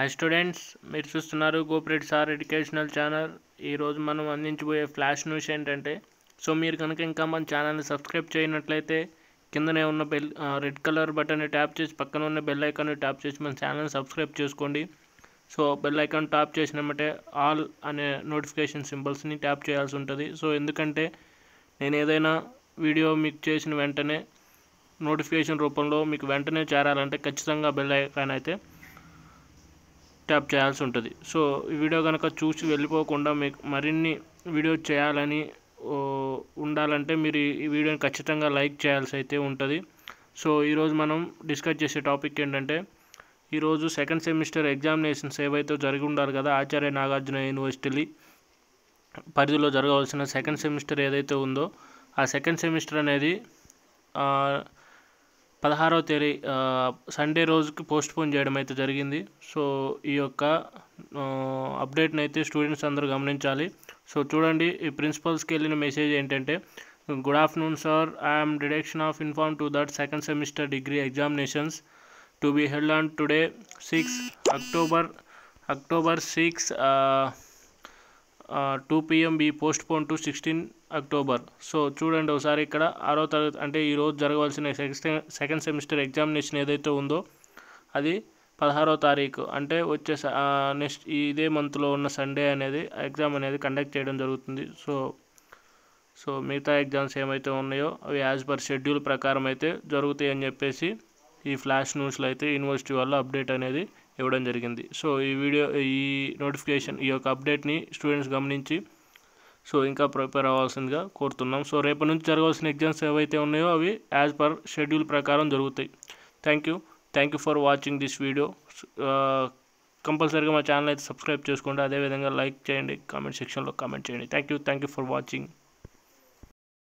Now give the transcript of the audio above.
Hi students మీరు చూస్తున్నారు గోప్రెడ్ sir educational channel. ఈరోజు మనం అందించబోయే ఫ్లాష్ న్యూస్ ఏంటంటే సో మీరు కనుక ఇంకా మన ఛానల్ని సబ్స్క్రైబ్ చేయనట్లయితే కిందనే ఉన్న బెల్ రెడ్ కలర్ బటన్ని ట్యాప్ చేసి పక్కన ఉన్న బెల్ ఐకాన్ని ట్యాప్ చేసి మన ఛానల్ని సబ్స్క్రైబ్ చేసుకోండి. సో బెల్ ఐకాన్ ట్యాప్ చేసినామంటే ఆల్ అనే నోటిఫికేషన్ సింబల్స్ని ట్యాప్ చేయాల్సి ఉంటుంది. సో ఎందుకంటే నేను ఏదైనా వీడియో మీకు చేసిన వెంటనే నోటిఫికేషన్ రూపంలో మీకు వెంటనే చేరాలంటే ఖచ్చితంగా బెల్ ఐకాన్ అయితే ట్యాప్ చేయాల్సి ఉంటుంది. సో ఈ వీడియో కనుక చూసి వెళ్ళిపోకుండా మీకు మరిన్ని వీడియో చేయాలని ఉండాలంటే మీరు ఈ- వీడియోని ఖచ్చితంగా లైక్ చేయాల్సి అయితే ఉంటుంది. సో ఈరోజు మనం డిస్కస్ చేసే టాపిక్ ఏంటంటే ఈరోజు సెకండ్ సెమిస్టర్ ఎగ్జామినేషన్స్ ఏవైతే జరిగి ఉండాలి కదా ఆచార్య నాగార్జున యూనివర్సిటీ పరిధిలో జరగవలసిన సెకండ్ సెమిస్టర్ ఏదైతే ఉందో ఆ సెకండ్ సెమిస్టర్ అనేది పదహారవ తేదీ సండే రోజుకి పోస్ట్ పోన్ చేయడం అయితే జరిగింది. సో ఈ యొక్క అప్డేట్ని అయితే స్టూడెంట్స్ అందరూ గమనించాలి. సో చూడండి ఈ ప్రిన్సిపల్స్కి వెళ్ళిన మెసేజ్ ఏంటంటే good afternoon sir I'm deduction of inform to that second semester degree examinations to be held on today six October October six two PM be postpone to sixteen October so చూడండి ఒకసారి ఇక్కడ ఆరో తరగతి అంటే ఈరోజు జరగవలసిన second second semester examination ఏదైతే ఉందో అది పదహారో తారీఖు. అంటే వచ్చే నెక్స్ట్ ఇదే మంత్లో ఉన్న సండే అనేది ఎగ్జామ్ అనేది కండక్ట్ చేయడం జరుగుతుంది. సో సో మిగతా ఎగ్జామ్స్ ఏమైతే ఉన్నాయో అవి యాజ్ పర్ షెడ్యూల్ ప్రకారం అయితే జరుగుతాయి అని చెప్పేసి ఈ ఫ్లాష్ న్యూస్లో అయితే యూనివర్సిటీ వల్ల అప్డేట్ అనేది ఇవ్వడం జరిగింది. సో ఈ వీడియో ఈ నోటిఫికేషన్ ఈ యొక్క అప్డేట్ని స్టూడెంట్స్ గమనించి సో ఇంకా ప్రిపేర్ అవ్వాల్సిందిగా కోరుతున్నాం. సో రేపటి నుంచి జరగాల్సిన ఎగ్జామ్స్ ఏవైతే ఉన్నాయో అవి యాజ్ పర్ షెడ్యూల్ ప్రకారం జరుగుతాయి. Thank you. Thank you for watching this video. కంపల్సరీగా మా ఛానల్ అయితే సబ్స్క్రైబ్ చేసుకోండి. అదేవిధంగా లైక్ చేయండి. కామెంట్ సెక్షన్లో కామెంట్ చేయండి. Thank you. Thank you for watching.